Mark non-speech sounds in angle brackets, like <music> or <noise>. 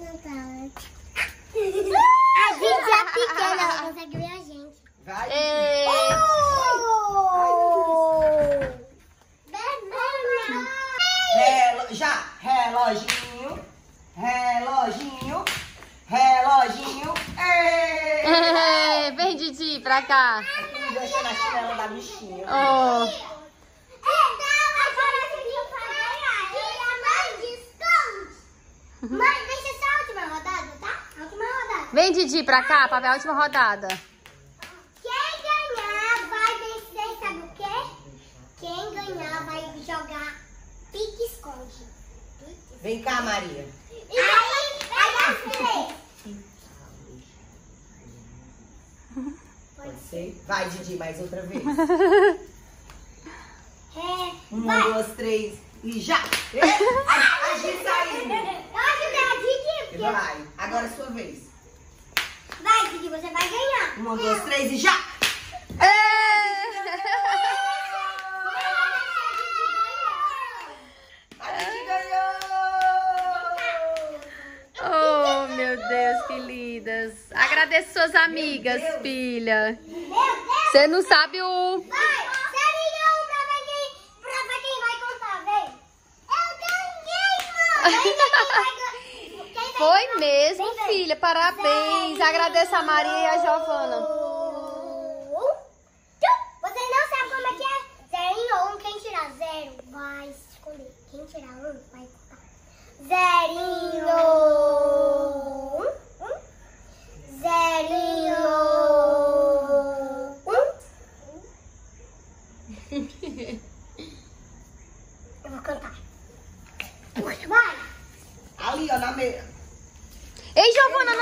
A gente é pequena, ela consegue ver a gente. Vai. É. Oh! Ai, Já, reloginho, reloginho, reloginho. <laughs> Vem, Didi, pra cá. Eu tô na chinela da bichinha. Oh. <laughs> Vem, Didi, pra cá pra ver a última rodada. Quem ganhar vai vencer, sabe o quê? Quem ganhar vai jogar pique-esconde. Vem cá, Maria. E aí, aí as três. Pode ser? Vai, Didi, mais outra vez. <laughs> É, Um, vai. duas, três e já! É, a, a Gi saiu. Eu ajudei a Didi. Vai, agora é sua vez. Vai, Didi, você vai ganhar. Um, duas, três e já! Ganhou! Oh, meu Deus, que lindas. Agradeço suas amigas, filha. Meu Deus. Você não sabe o... Vai, você liga um pra ver quem, pra ver quem vai contar, vem. Eu ganhei, mano. Vem ver quem vai ganhar. Quem vai Foi mesmo, ver. filha. Parabéns. Zero. Agradeço a Maria e a Giovana. Vocês não sabem como é que é? Zerinho ou um, quem tirar zero vai escolher. Quem tirar um vai contar. Zerinho. Um. Um. Zerinho. <laughs> Um. Eu vou cantar. Vai. Ali, ó, na mesa. Ei, Giovana, não.